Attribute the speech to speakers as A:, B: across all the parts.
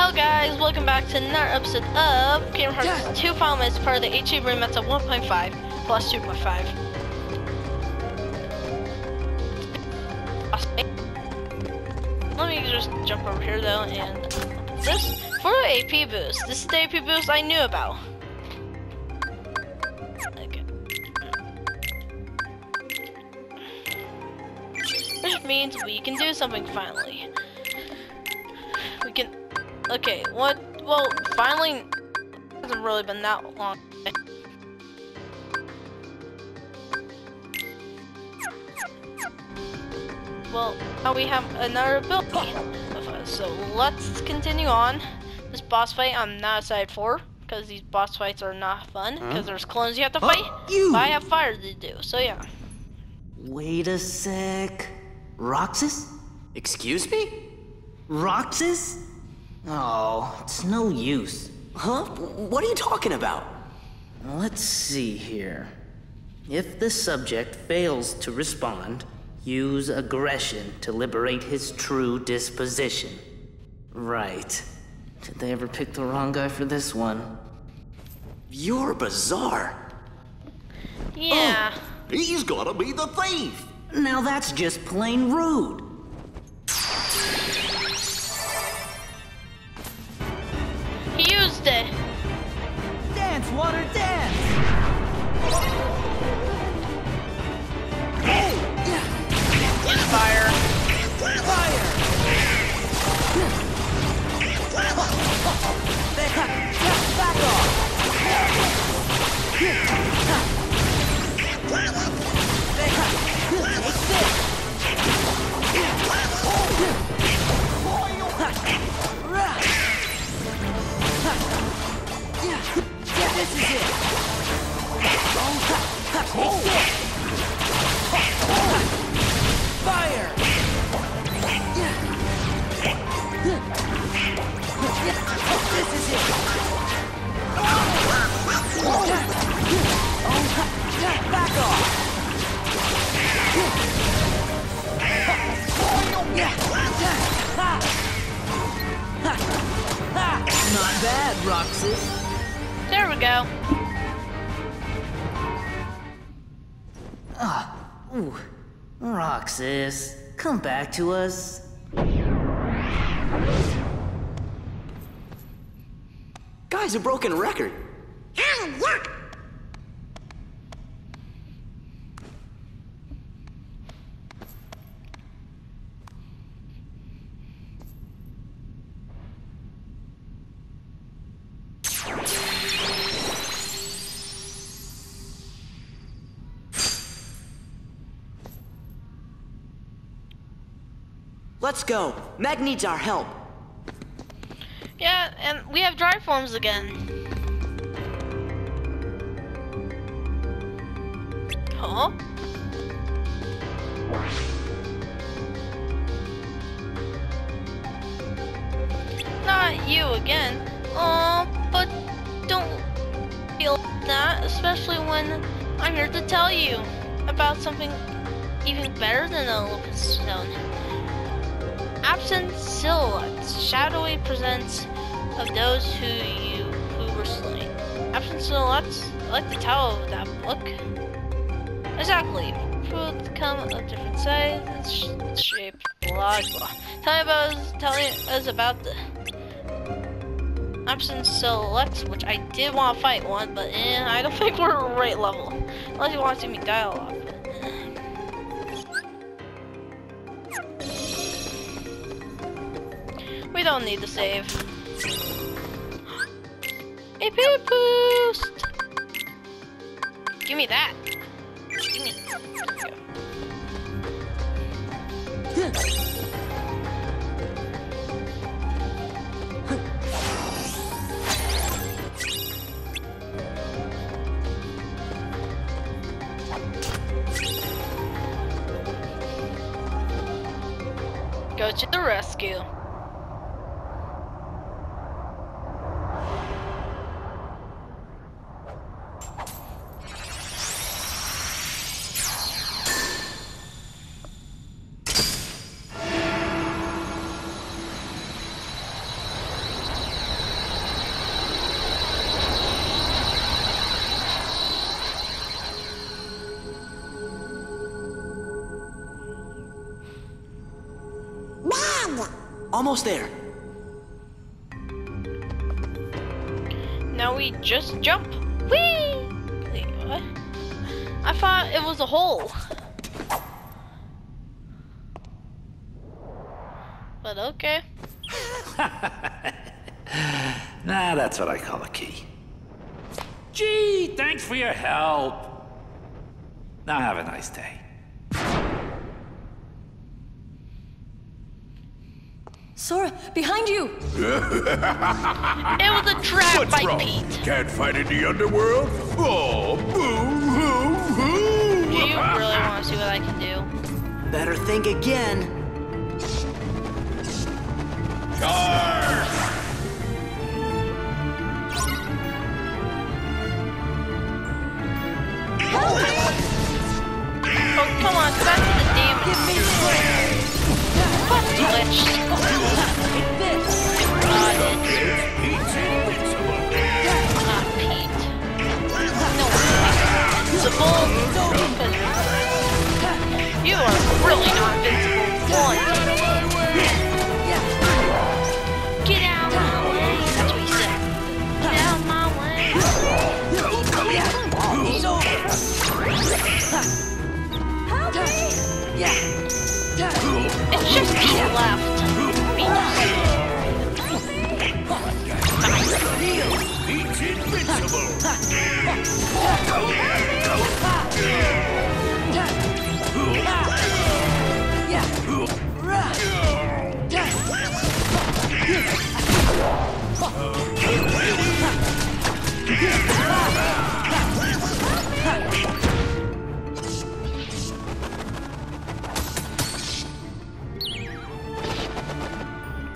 A: Hello guys, welcome back to another episode of Kingdom Hearts 2 Final Minutes, part of the HD Remix of 1.5 plus 2.5. Let me just jump over here though, and this, for the AP boost, this is the AP boost I knew about. Okay. Which means we can do something finally. We can Okay, what? Well, finally, hasn't really been that long. Well, now we have another ability of us, so let's continue on. This boss fight I'm not excited for, because these boss fights are not fun, because huh? there's clones you have to fight,
B: you.
A: I have fire to do, so yeah.
B: Wait a sec. Roxas?
C: Excuse me?
B: Roxas? Oh, it's no use.
C: Huh? What are you talking about?
B: Let's see here. If the subject fails to respond, use aggression to liberate his true disposition. Right. Did they ever pick the wrong guy for this one?
C: You're bizarre.
A: Yeah. Oh,
D: he's gotta be the thief.
B: Now that's just plain rude.
E: This is it! Fire!
B: Bad, Roxas.
A: There we go.
B: Ah, ooh. Roxas, come back to us.
C: Guy's a broken record.
D: Hey, look!
C: Let's go. Meg needs our help.
A: Yeah, and we have drive forms again. Huh? Not you again. Oh, but don't feel that, especially when I'm here to tell you about something even better than a Olympus Stone. Absent silhouettes, shadowy presence of those who you who were slain. Absent silhouettes, I like the title of that book. Exactly. Fruit come of different sizes, shape, blah blah. Tell me about tell us about the absent silhouettes, which I did want to fight one, but eh, I don't think we're right level. Unless you want to see me dialogue. Don't need to save. AP boost! Give me that. Give me. Go to the rescue.
C: Almost there.
A: Now we just jump. Whee! Wait, what? I thought it was a hole. But okay.
F: Nah, that's what I call a key. Gee, thanks for your help. Now have a nice day.
G: Sora, behind you!
A: It was a trap
H: What's
A: by
H: wrong?
A: Pete.
H: Can't fight in the underworld? Oh, boo hoo hoo!
A: Do you really want to see what I can do?
C: Better think again.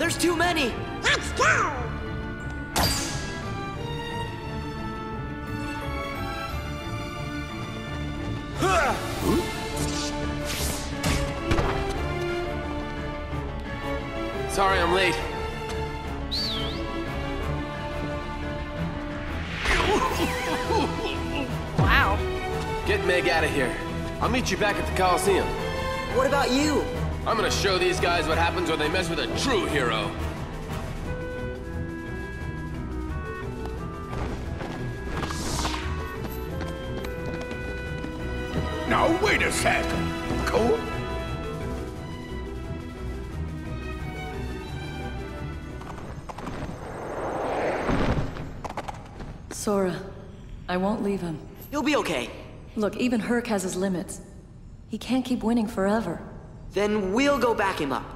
C: There's too many.
D: Let's go!
I: Sorry I'm late.
A: Wow.
I: Get Meg out of here. I'll meet you back at the Coliseum.
C: What about you?
I: I'm gonna show these guys what happens when they mess with a true hero.
H: Now, wait a sec. Go.
G: Sora, I won't leave him.
C: He'll be okay.
G: Look, even Herc has his limits. He can't keep winning forever.
C: Then we'll go back him up.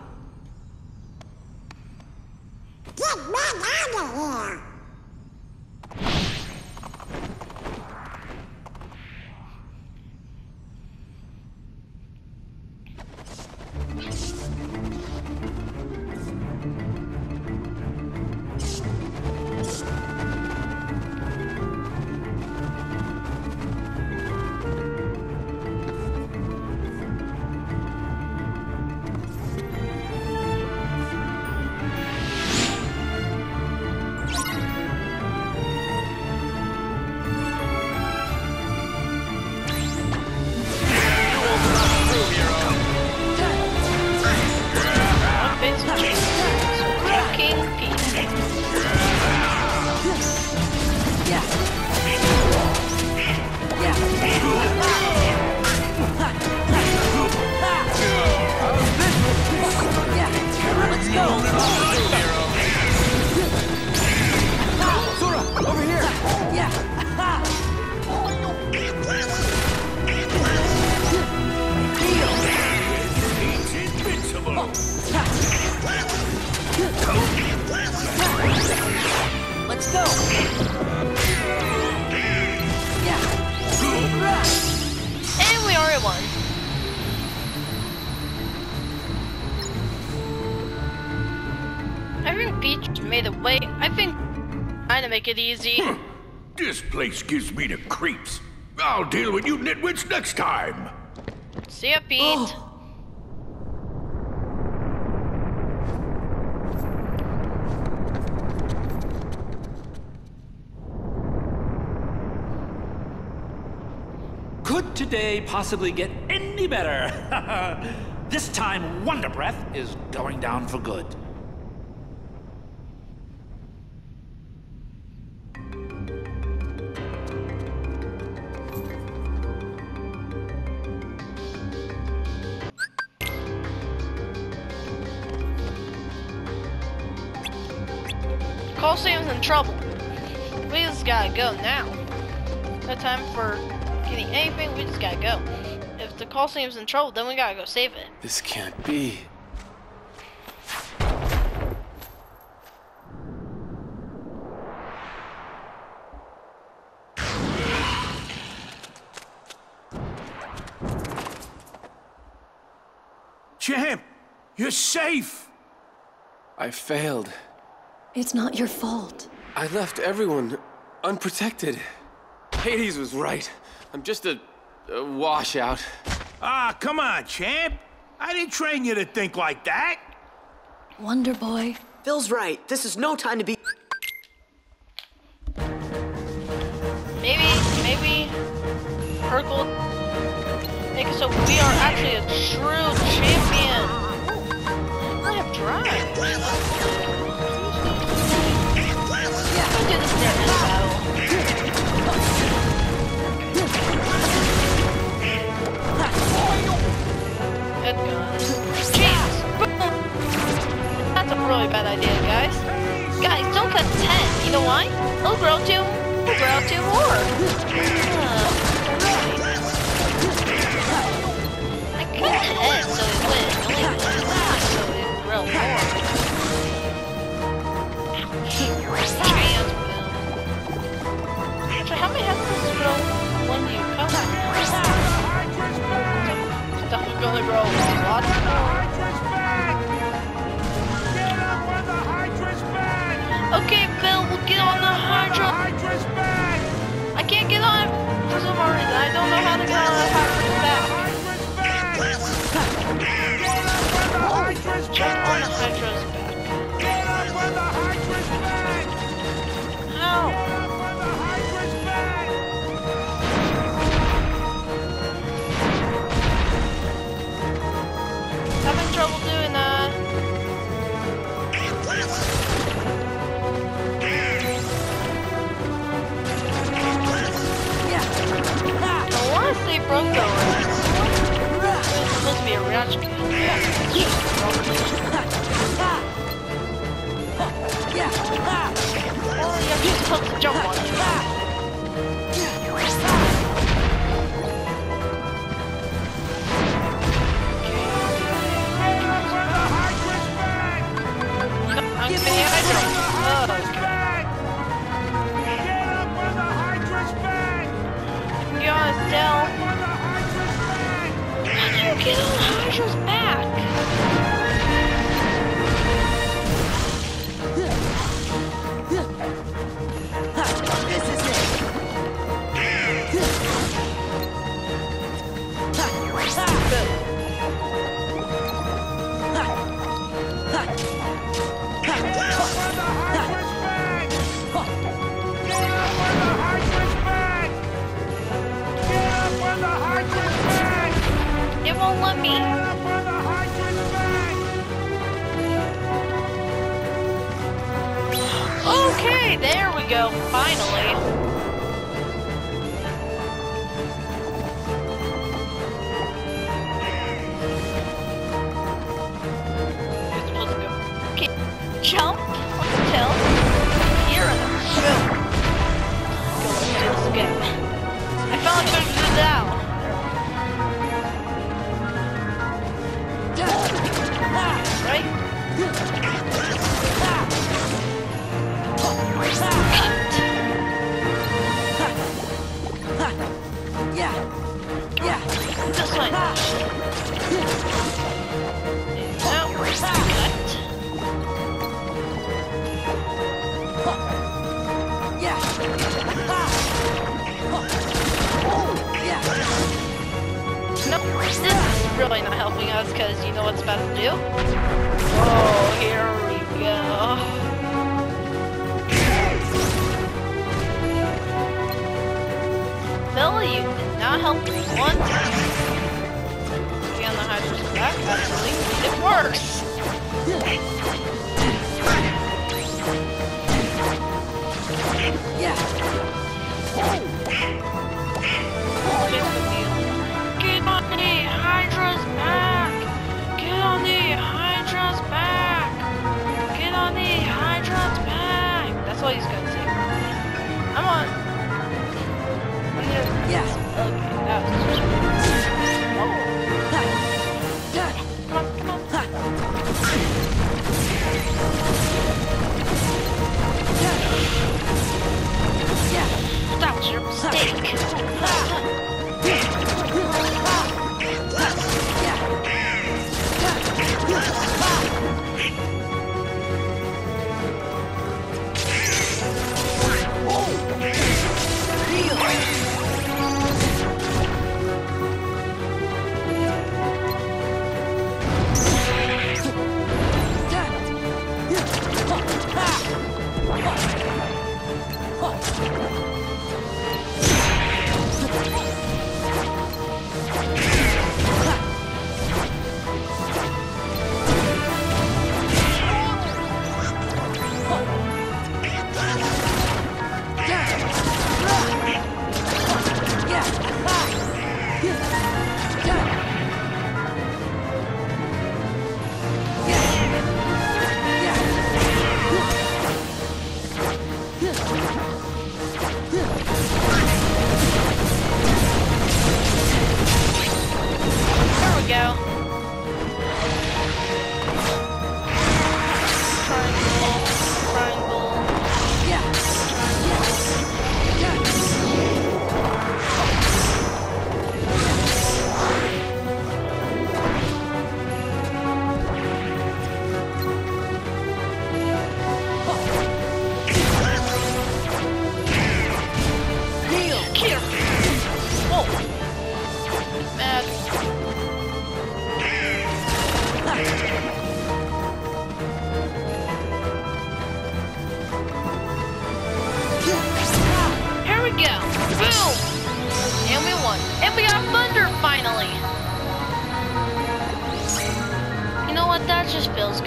A: Trying to make it easy. Hmm.
H: This place gives me the creeps. I'll deal with you nitwits next time.
A: See ya, Pete. Oh.
F: Could today possibly get any better? this time, Wonder Breath is going down for good.
A: Coliseum's in trouble. We just gotta go now. No time for getting anything, we just gotta go. If the call Coliseum's in trouble, then we gotta go save it.
I: This can't be.
H: Champ, you're safe.
I: I failed.
G: It's not your fault.
I: I left everyone unprotected. Hades was right. I'm just a, a washout.
H: Ah, come on, champ. I didn't train you to think like that.
G: Wonder Boy.
C: Phil's right. This is no time to be.
A: Maybe, maybe Herc'll make it so we are actually a true champion. I have drive. That's a really bad idea, guys. Guys, don't cut 10. You know why? It'll grow to, it'll grow more. I cut 10 so it would only last ah, so how many when you grow lots more. Okay, Phil, we'll get on the Hydra. I can't get on it for some reason. I don't know how to get on the Hydra's back. Jump on the Hydra's back. Ow. Bronco. Supposed to be a Ratchet Or you're supposed to jump on it. Won't let me. Okay, there we go, finally. Right? Phil, you did not help me one time. The back, actually. It works!
E: Yeah.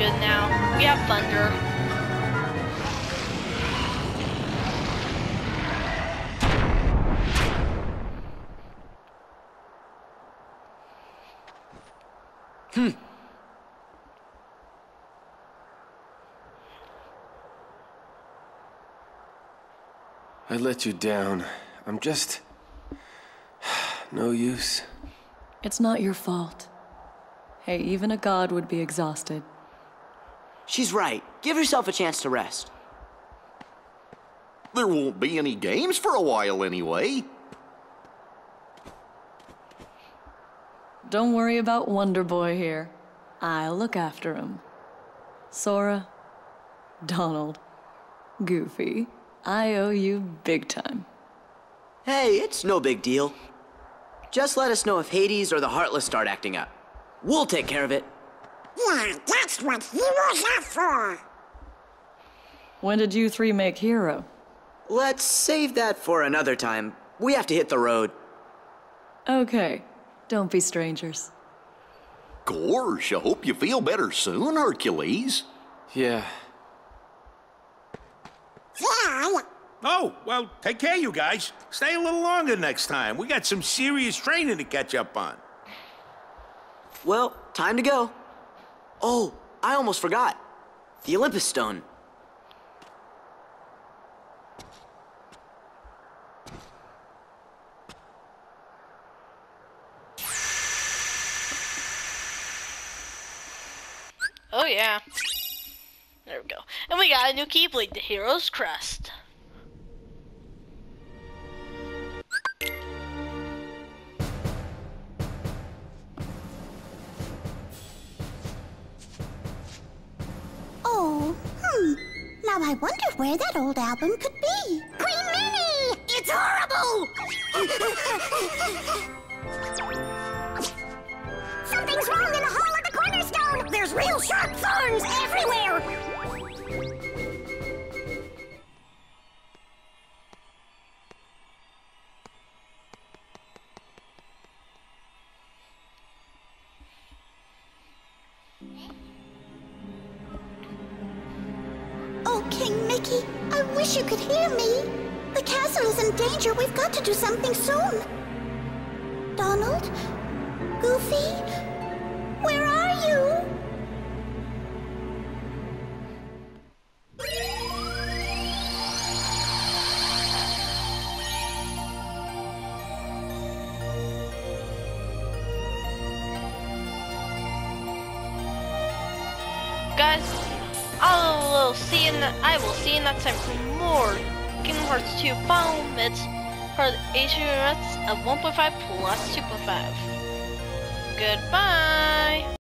A: Good now. We have Thunder. Hmm.
I: I let you down. I'm just. no use.
G: It's not your fault. Hey, even a god would be exhausted.
C: She's right. Give yourself a chance to rest.
J: There won't be any games for a while anyway.
G: Don't worry about Wonder Boy here. I'll look after him. Sora, Donald, Goofy, I owe you big time.
C: Hey, it's no big deal. Just let us know if Hades or the Heartless start acting up. We'll take care of it.
D: Yeah, that's what heroes are for.
G: When did you three make Hero?
C: Let's save that for another time. We have to hit the road.
G: Okay, don't be strangers.
J: Gosh, I hope you feel better soon, Hercules.
I: Yeah.
D: Yeah,
H: Oh, well, take care, you guys. Stay a little longer next time. We got some serious training to catch up on.
C: Well, time to go. Oh, I almost forgot. The Olympus Stone.
A: Oh yeah. There we go. And we got a new Keyblade, the Hero's Crest.
D: Now I wonder where that old album could be. Queen Minnie! It's horrible! Something's wrong in the hall of the cornerstone! There's real sharp thorns everywhere! I wish you could hear me. The castle is in danger. We've got to do something soon. Donald? Goofy? Where are you?
A: I will see you next time for more Kingdom Hearts 2 Final Bits for the HRS of 1.5 plus 2.5. Goodbye.